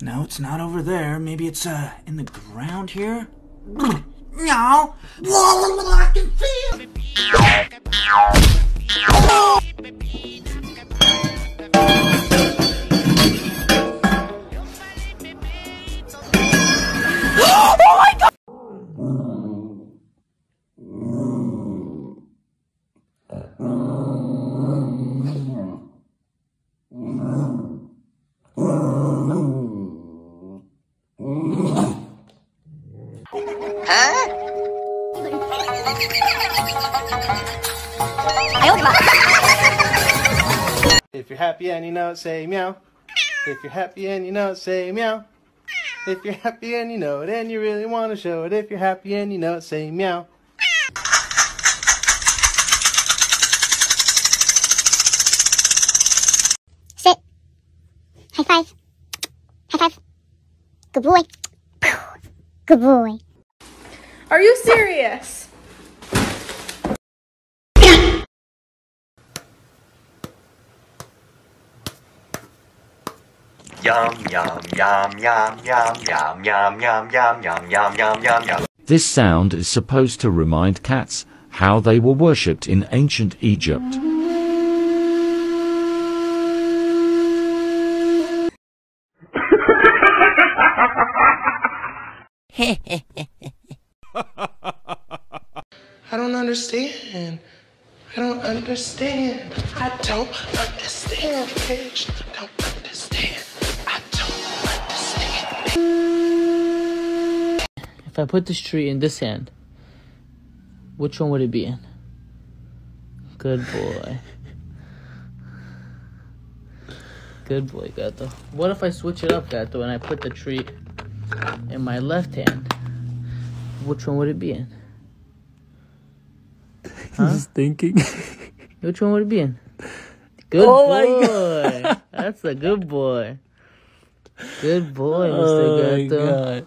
No, it's not over there. Maybe it's uh in the ground here. No. I can feel. If you're happy and you know it, say meow. If you're happy and you know it, say meow. If you're happy and you know it and you really want to show it, if you're happy and you know it, say meow. Sit. High five. High five. Good boy. Good boy. Are you serious? Yum yum yum yum yum yum yum yum yum yum yum yum yum yum. This sound is supposed to remind cats how they were worshipped in ancient Egypt. I don't understand. I don't understand. I don't understand, bitch. If I put this tree in this hand, which one would it be in? Good boy. Good boy, Gato. What if I switch it up, Gato, and I put the tree in my left hand? Which one would it be in? Huh? Just thinking. Which one would it be in? Good Oh my boy. That's a good boy. Good boy, Mr. oh my Gato.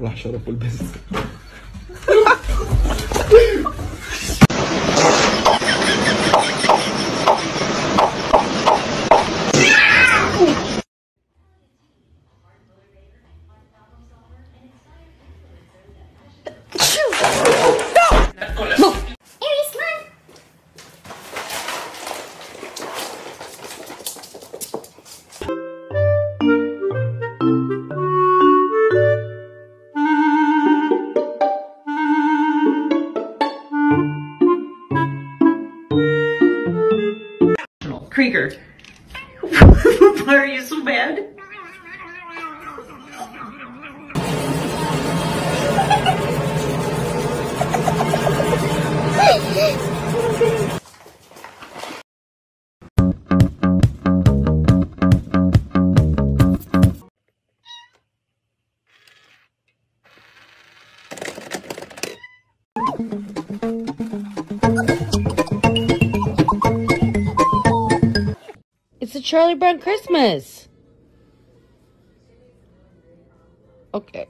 راح شرف البس Krieger. Why are you so mad? It's Charlie Brown Christmas. Okay.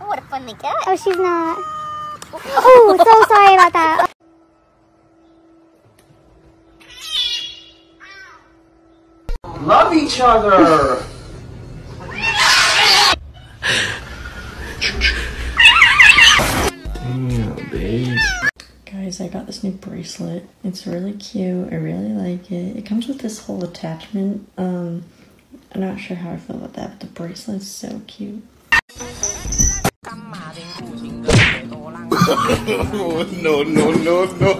What a funny cat. Oh, she's not. Oh, so sorry about that. Love each other. bracelet. It's really cute. I really like it. It comes with this whole attachment. Um, I'm not sure how I feel about that, but the bracelet's so cute. no, no, no, no.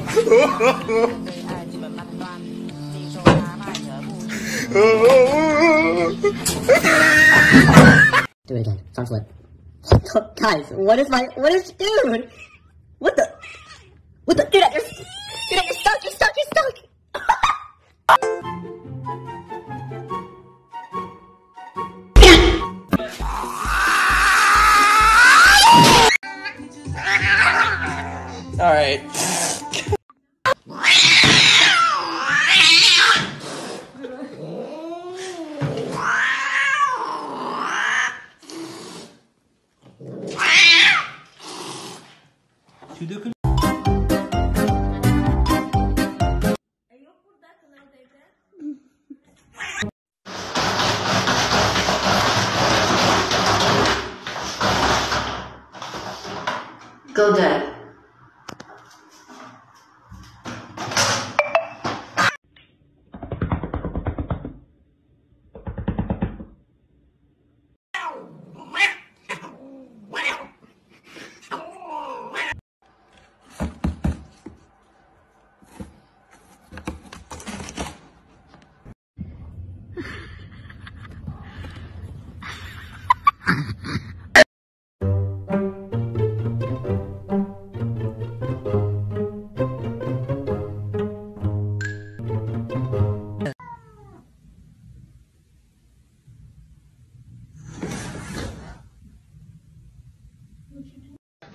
Do it again. Sound slip. Guys, what is my. What is. Dude! What the what the dude? You're, dude, you're stuck. You're stuck. You're stuck. All Go dead.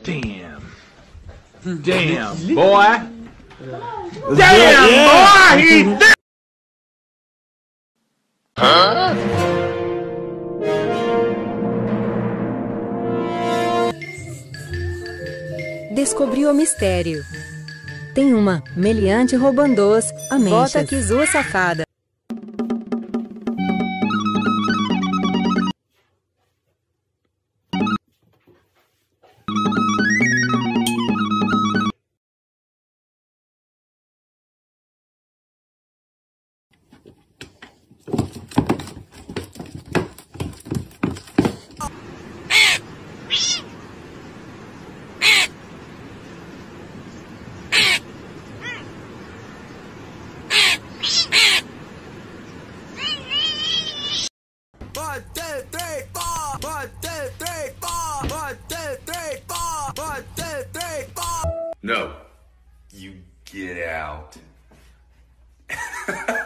Damn. Damn, boy. Damn, boy. He Descobriu o mistério. Tem uma meliante roubandôs, ameixas. Volta que zoa safada. One, two, three, four. One, two, three, four. One, two, three, four. One, two, three, four. No. You get out.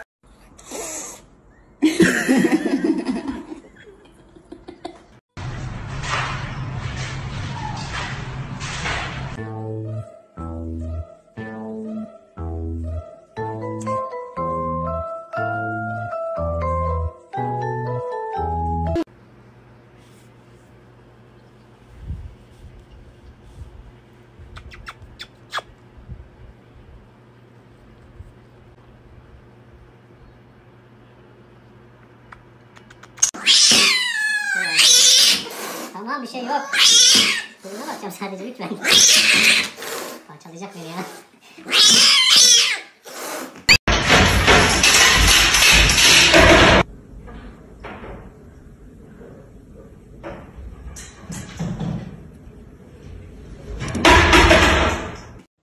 bir şey yok. Burnuna bakacağım sadece lütfen. Parçalayacak beni ya.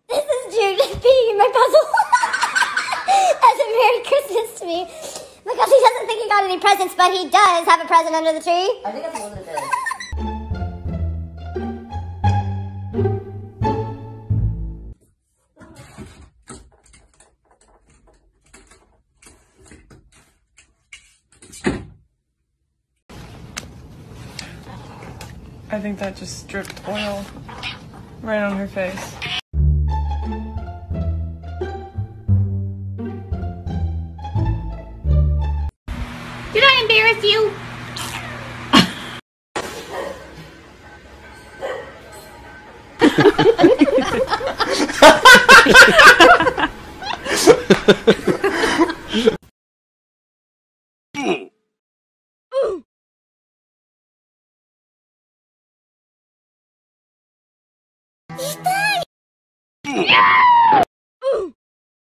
This is Jude peeing in my puzzle. That's a Merry Christmas to me. Because he doesn't think he got any presents, but he does have a present under the tree. I think that's more than it I think that just dripped oil right on her face. Did I embarrass you? Yeah.